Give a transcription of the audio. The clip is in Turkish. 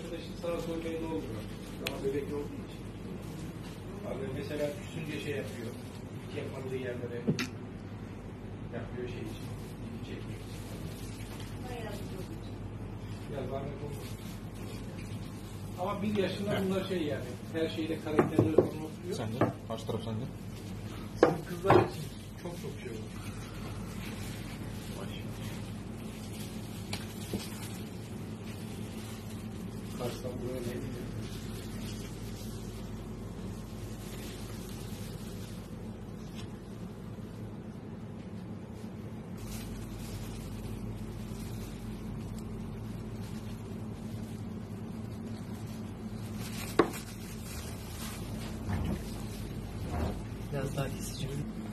arkadaşın sağa sola belli olmuyor. Ama bebek olduğu için. Abi mesela düşünce şey yapıyor. Hiç yapmadığı yerlere yapıyor şey için. ilgi çekmiyor. Biraz zahmet oldu. Ama bir yaşında bunlar şey yani. Her şeyde karakterleri oturuyor. Sen de. Karşı taraf sende. Kızlar için çok çok şey olur. karşıdan buraya ne Biraz daha kesici bir